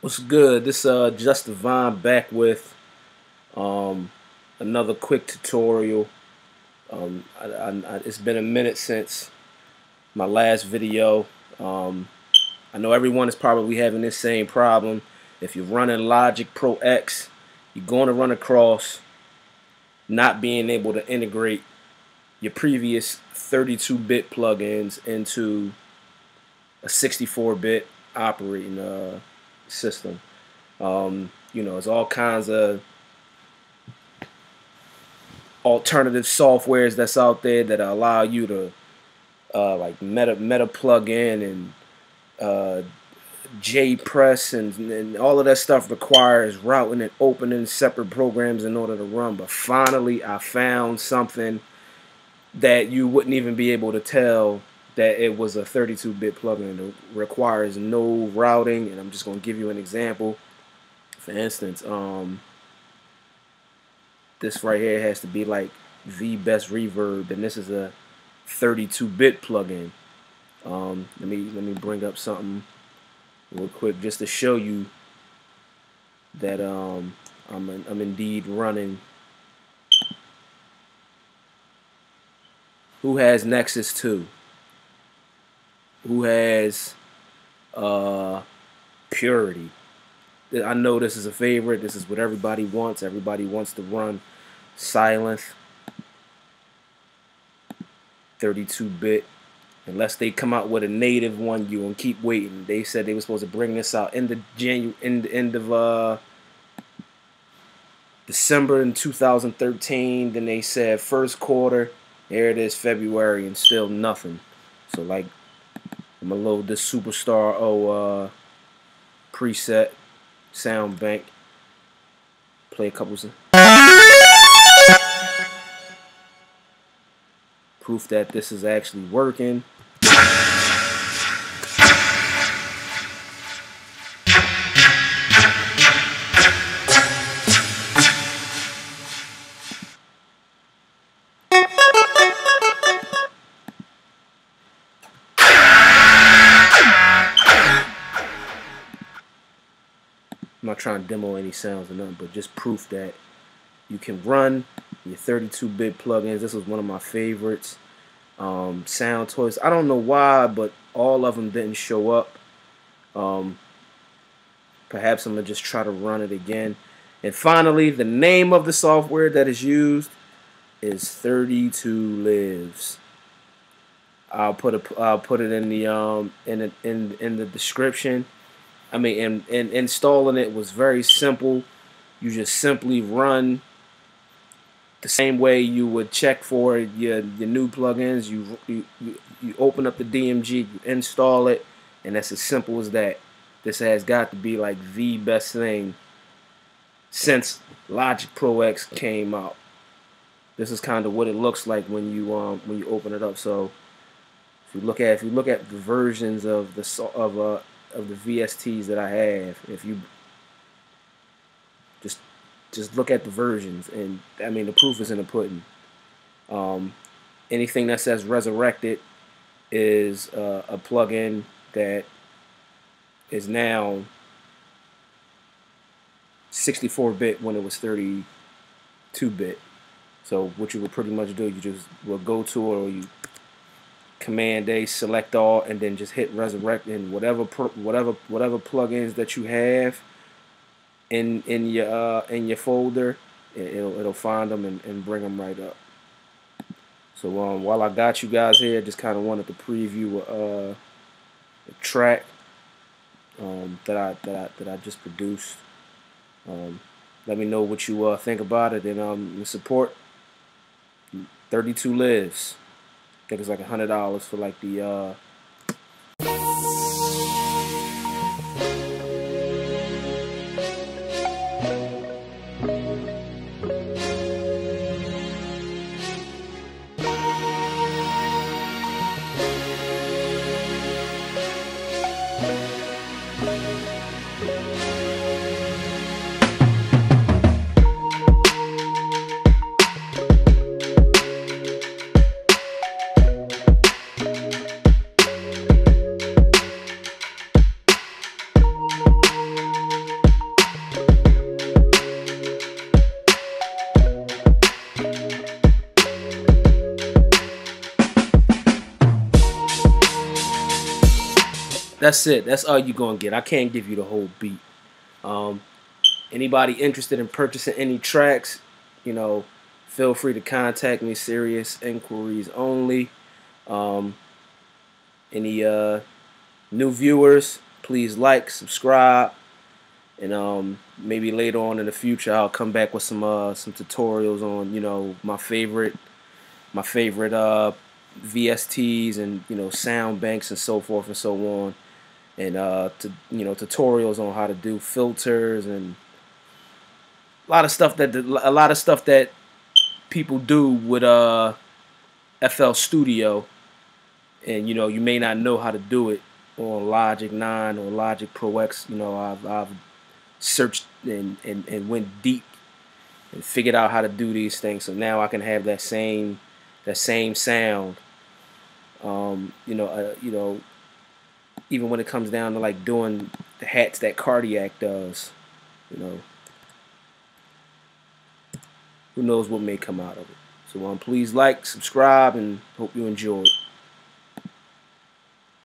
What's good? This uh Jus Dvine back with um another quick tutorial. Um, I, I, I, it's been a minute since my last video. Um, I know everyone is probably having this same problem. If you're running Logic Pro X, you're going to run across not being able to integrate your previous 32-bit plugins into a 64-bit operating uh, system. Um, you know, there's all kinds of alternative softwares that's out there that allow you to uh, like meta meta plug in and uh, jBridge and, and all of that stuff requires routing and opening separate programs in order to run. But finally, I found something that you wouldn't even be able to tell that it was a 32-bit plugin. It requires no routing, and I'm just going to give you an example. For instance, um, this right here has to be like the best reverb, and this is a 32-bit plugin. Um, let me let me bring up something real quick just to show you that um, I'm I'm indeed running. Who has Nexus 2? Who has uh, purity. I know this is a favorite. This is what everybody wants. Everybody wants to run Sylenth 32-bit. Unless they come out with a native one, you gonna keep waiting. They said they were supposed to bring this out in the Janu in the end of uh, December in 2013. Then they said first quarter. There it is, February, and still nothing. So like I'm gonna load this Superstar O uh, preset sound bank. Play a couple of proof that this is actually working. Trying to demo any sounds or nothing, but just proof that you can run your 32-bit plugins. This was one of my favorites. Um, Soundtoys. I don't know why, but all of them didn't show up. Um, perhaps I'm going to just try to run it again. And finally, the name of the software that is used is 32 Lives. I'll put a I'll put it in the um in the, in in the description. I mean, and, and installing it was very simple. You just simply run the same way you would check for your your new plugins. You you you open up the DMG, you install it, and that's as simple as that. This has got to be like the best thing since Logic Pro X came out. This is kind of what it looks like when you um when you open it up. So if you look at if you look at the versions of the of uh of the VSTs that I have. If you just just look at the versions, and I mean the proof is in the pudding. Um, anything that says resurrected is uh, a plugin that is now 64-bit when it was 32-bit. So what you would pretty much do, you just will go to it or you Command A, select all, and then just hit resurrect and whatever whatever whatever plugins that you have in in your uh, in your folder, it'll it'll find them and, and bring them right up. So um, while I got you guys here, I just kind of wanted to preview a, uh, a track um, that I that I that I just produced. Um, let me know what you uh, think about it and um, support 32 lives think it's like a hundred dollars for like the uh that's it. That's all you're gonna get. I can't give you the whole beat. Um, anybody interested in purchasing any tracks, you know, feel free to contact me. Serious inquiries only. Um, any uh, new viewers, please like, subscribe, and um, maybe later on in the future I'll come back with some uh, some tutorials on you know my favorite my favorite uh, VSTs and you know sound banks and so forth and so on, and uh, to you know tutorials on how to do filters and a lot of stuff that a lot of stuff that people do with uh FL Studio, and you know you may not know how to do it on Logic 9 or Logic Pro X. You know I've, I've searched and, and, and went deep and figured out how to do these things. So now I can have that same that same sound. Um, you know, uh, you know, even when it comes down to like doing the hats that Cardiak does, you know, who knows what may come out of it. So um, please like, subscribe, and hope you enjoy.